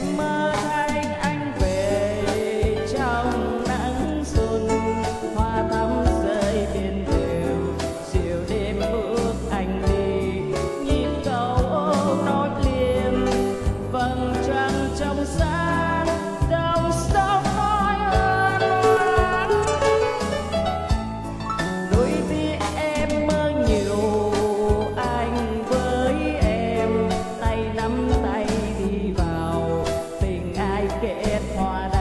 my for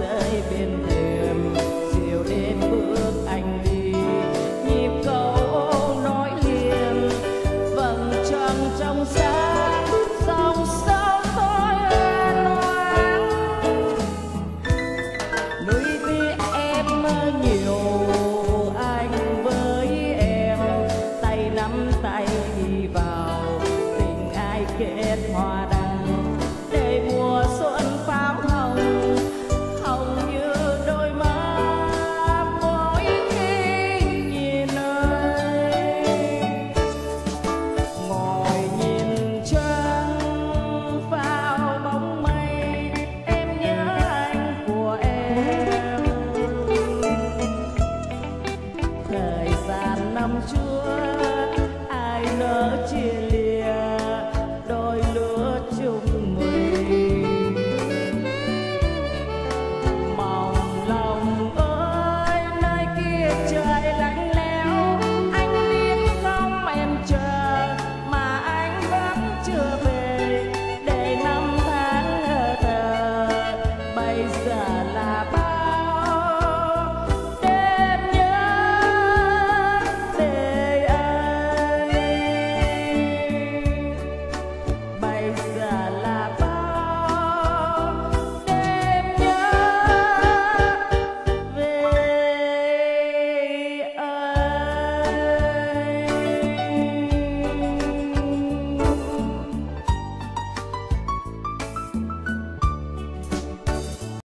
sahibim